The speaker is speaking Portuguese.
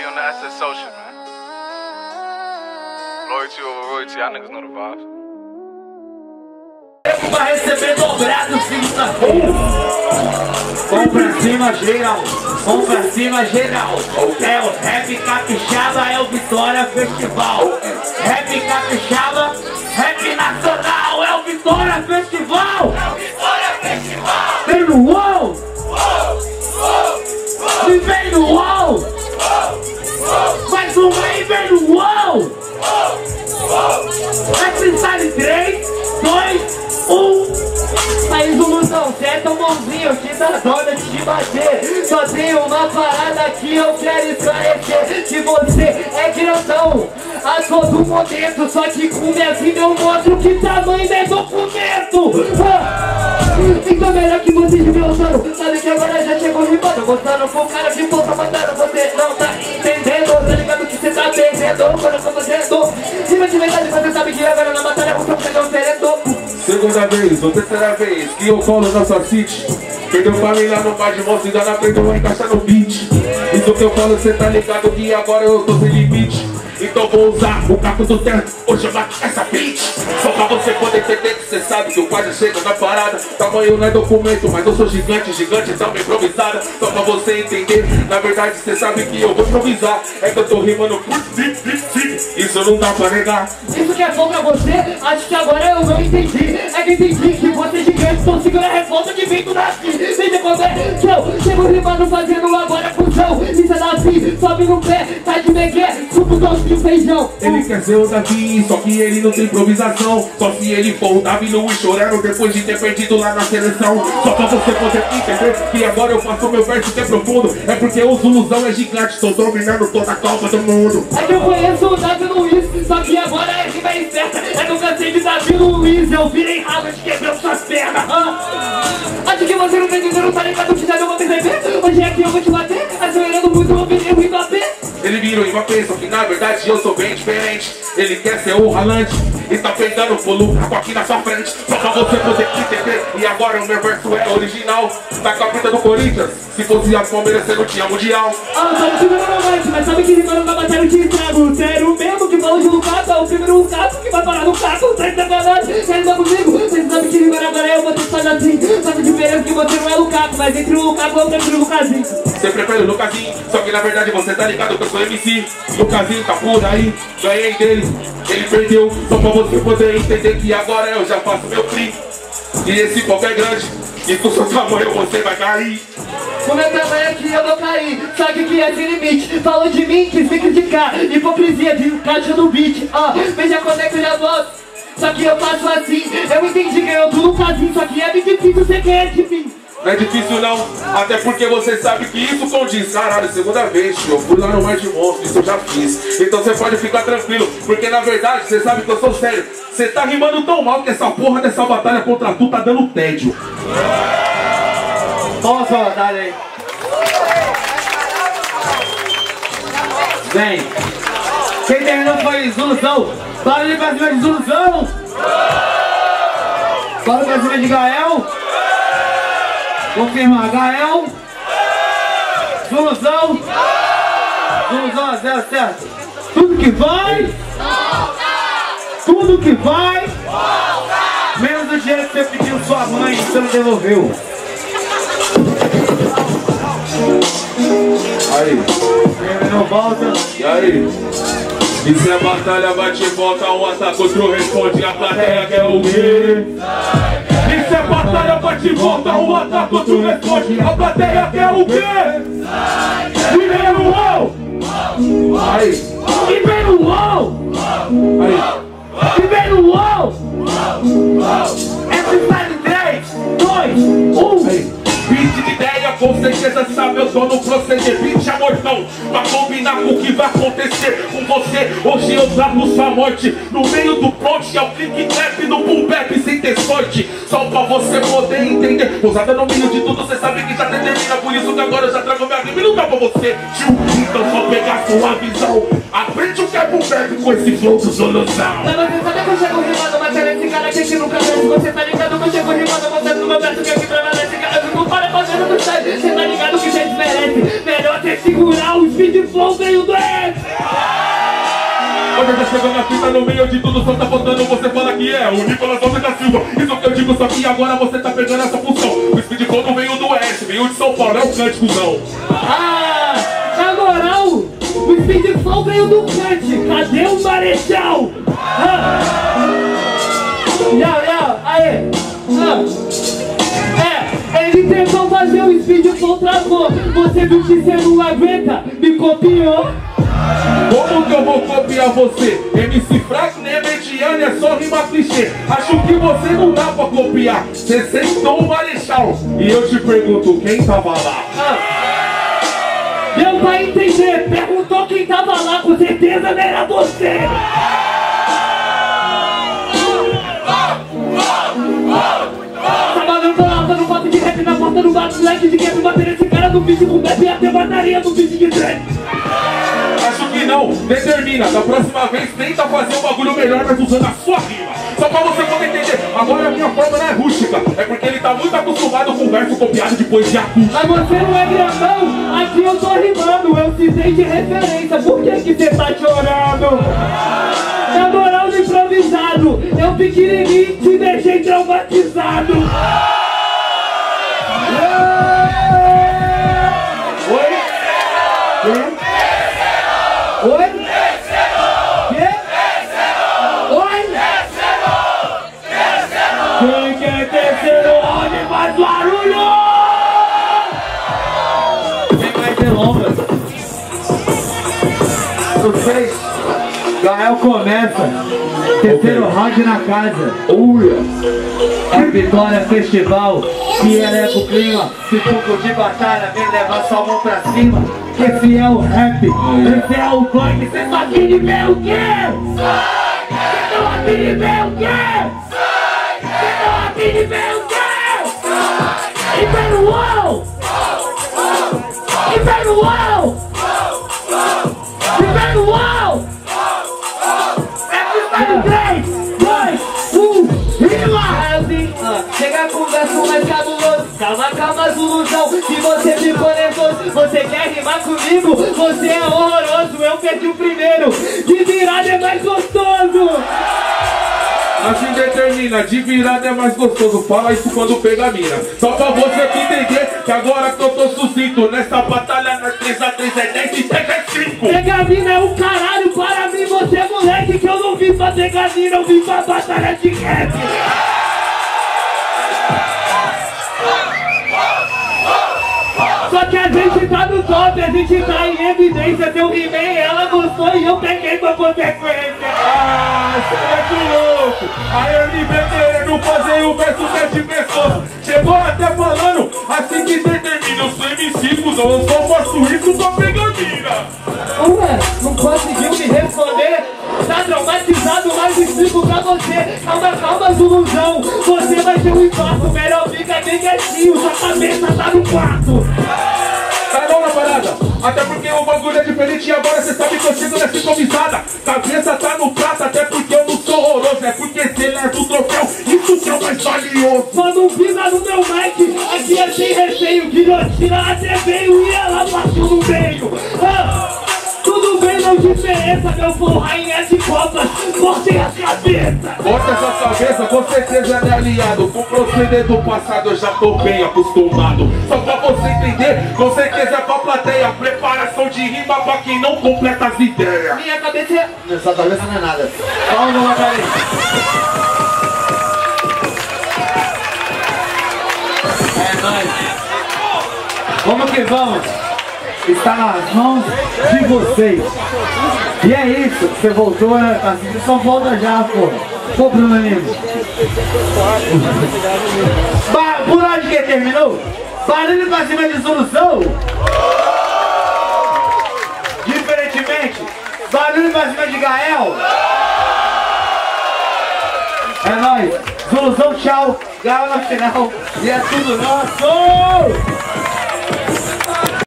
be on the SSO shit, man. Loyalty over royalty, y'all niggas know the vibes. Vai receber dobrado, filho da. Vamos pra cima, geral. Vamos pra cima, geral. É o Rap Capixaba, é o Vitória Festival. Rap Capixaba, Rap Nacional, é o Vitória Festival. É o Vitória Festival. Vem no UOL. Vem no UOL. Que dá dó de te bater. Só tem uma parada que eu quero esclarecer: que você é grandão a todo momento. Só que com minha vida eu mostro que tamanho é documento. Ah, Então, melhor que vocês me ouçam. Sabe que agora já chegou rimando. Gostando com cara de bolsa, mandando você não tá entendendo. Tá ligado que você tá perdendo quando eu tô fazendo. Rima de verdade, você sabe que agora na batalha você. Segunda vez, ou terceira vez que eu colo na sua city. Perdeu família no bar de moço, ainda não aprendeu a encaixar no beat. Isso que eu falo, cê tá ligado que agora eu tô sem limite Então vou usar o caco do hoje eu mato essa beat Só pra você poder entender que cê sabe que eu quase chego na parada Tamanho não é documento, mas eu sou gigante, gigante tão improvisada Só pra você entender, na verdade cê sabe que eu vou improvisar É que eu tô rimando. Isso não dá pra negar Isso que é bom pra você, acho que agora eu não entendi. É que entendi que você é gigante, tô segurando a revolta que vem do nasci. Veja como é que eu chego rimando fazendo agora. Davi, sobe no pé, tá de megué, suco doce de feijão. Ele quer ser o Davi, só que ele não tem improvisação. Só se ele for o Davi Luiz chorando depois de ter perdido lá na seleção. Só pra você poder entender que agora eu faço meu verso que é profundo. É porque o Zuluzão é gigante, tô dominando toda a Copa do Mundo. É que eu conheço o Davi Luiz, só que agora é rima esperta. É que eu cansei de Davi Luiz, eu virei rabo de quebrando suas pernas. Ah. Acho que você não tá entendendo, tá ligado que já deu uma perceber? Hoje é que eu vou te bater, acelerando muito, Ele virou em Mbappé, só que na verdade eu sou bem diferente. Ele quer ser o Haaland e tá pegando o voluco aqui na sua frente. Só pra você poder entender. E agora o meu verso é original. Da capita do Corinthians. Se fosse a Palmeiras, você não tinha mundial. Ah, que não é romântico, mas sabe que rimando na batalha de estrago Sério mesmo que fala de Lucas, é o primeiro caso que vai parar no caso Tá de sacanagem, quer andar comigo? Você sabe que rimando agora eu vou ter que mas entre o eu prefiro o Lucasinho Você prefere o Lucasinho, só que na verdade você tá ligado que eu sou MC. Lucasinho tá por aí, ganhei dele, ele perdeu. Só pra você poder entender que agora eu já faço meu free. E esse copo é grande, e com seu tamanho você vai cair. O meu tamanho é que eu vou cair, sabe que é sem limite Falou de mim, quis me criticar, hipocrisia de caixa do beat Ah, veja quando é que eu já volto Só que eu faço assim, eu entendi que eu do Lucasinho Só que é bem difícil ser quer de mim Não é difícil não, até porque você sabe que isso condiz Caralho, segunda vez, tio, eu fui lá no Mar de Monstro, isso eu já fiz Então você pode ficar tranquilo, porque na verdade você sabe que eu sou sério Você tá rimando tão mal que essa porra dessa batalha contra tu tá dando tédio sua batalha aí. Vem. Quem terminou foi Zuluzão. Barulho pra cima de Zuluzão. Barulho pra cima de Gael. Confirmar. Gael. Zuluzão. Zuluzão a zero, certo? Tudo que vai. Tudo que vai. Menos o dinheiro que você pediu sua mãe e você não devolveu. Aí, Ele não volta. e aí? Isso é batalha, bate e volta, um ataca, outro responde, a plateia quer o quê? Isso é batalha, bate e volta, um ataca, outro responde, a plateia quer o quê? Primeiro uou! Aí, no UOL! aí, no UOL! É com certeza sabe, eu tô no proceder. Beat é mortão, pra combinar com o que vai acontecer com você. Hoje eu trago sua morte no meio do plot. É o click clap no boom bap sem ter sorte. Só pra você poder entender. Pousada no meio de tudo, você sabe que já determina. Por isso que agora eu já trago minha rima e não dá pra você, tio. Então só pegar sua visão. Aprende o que é boom bap com esse flow do que eu chego rimando, mas aqui que nunca desce Você tá ligado que eu chego rimando, mostrando no meu verso que aqui pra nada esse cara não para fazendo do site Você tá ligado que já desmerece Melhor ter você segurar o speed flow veio do S. Quando tá chegando aqui, tá no meio de tudo, só tá botando, você fala que é o Nicolas Alves da Silva. Isso que eu digo, só que agora você tá pegando essa função. O speed flow não veio do Oeste, veio de São Paulo, é o cânticozão. Ah, na moral, o speed flow veio do Kant. Cadê o Marechal? Ah. Yau, yau, aê. Ah. É, ele tentou fazer o speed flow travou. Você viu que você não aguenta, me copiou. Como que eu vou copiar você? MC fraco, nem mediano, é só rima clichê. Acho que você não dá pra copiar. Você sentou o Marechal. E eu te pergunto, quem tava lá? Deu pra entender, perguntou quem tava lá, com certeza não era você. Rap na porta do bar, moleque de gueto, bater esse cara no beat com rap e até bateria no beat de trap. Acho que não, determina. Da próxima vez tenta fazer um bagulho melhor, mas usando a sua rima. Só pra você poder entender. Agora a minha forma não é rústica. É porque ele tá muito acostumado com verso copiado de poesia acústica. Mas você não é grandão, aqui eu tô rimando, eu citei de referência, por que que você tá chorando? Na moral do improvisado, eu pequenininho te deixei traumatizado. Barulho? Sem mais delongas. Vocês, Gael começa. Terceiro round na casa. Uia! É Vitória Festival. Se é pro clima. Se fogo de batalha, vem levar sua mão pra cima. Que esse é o rap. Esse é o funk. Você só queria ver o quê? Você só queria ver o quê? Você só queria ver o quê? Inferno Uau! Uau! É Inferno 3, 2, 1, rima! Chega com o verso mais cabuloso Calma, calma, Zuluzão, se você ficou nervoso Você quer rimar comigo? Você é horroroso, eu perdi o primeiro De virada é mais gostoso Assim determina, de virada é mais gostoso. Fala isso quando pega a mina. Só pra você que entender que agora que eu tô sucinto. Nessa batalha, nós 3 a 3 é 10 e 10 é 5. Pegar mina é o caralho, para mim você é moleque Que eu não vim pra pegar mina, eu vim pra batalha de rap a gente tá em evidência Se eu rimei, ela gostou e eu peguei com consequência Ah, você é que louco. Aí eu me querendo fazer o verso sete pessoas. Chegou até falando, assim que determina. Eu sou MC, cuzão, eu só mostro isso pra pegar mina. Ué, não conseguiu me responder? Tá traumatizado, mas explico pra você Calma, calma, Zuluzão Você vai ter um infarto, melhor fica bem quietinho Sua cabeça tá no quarto Até porque o bagulho é diferente e agora cê sabe que eu chego nessa improvisada. Cabeça tá no prato, até porque eu não sou horroroso. É porque cê leva o troféu, isso que é o mais valioso. Não pisa no meu mic Aqui é sem receio Guilhotina até veio e ela bateu no meio Ah, Tudo bem, não diferença Meu flow rainha de copas Cortem as cabeças Bota essa cabeça, com certeza é aliado. Com o proceder do passado eu já tô bem acostumado. Só pra você entender, com certeza é pra plateia. Preparação de rima pra quem não completa as ideias. Minha cabeça é... Essa cabeça não é nada. Calma, meu Macarim. É nóis. Vamos que vamos. Está nas mãos de vocês. E é isso. Você voltou, né? Você só volta já, pô. Pô, Bruno Lima. Por onde que terminou? Barulho pra cima de solução? Barulho pra cima de Gael? É nóis. Solução, tchau. Gael na final. E é tudo nosso.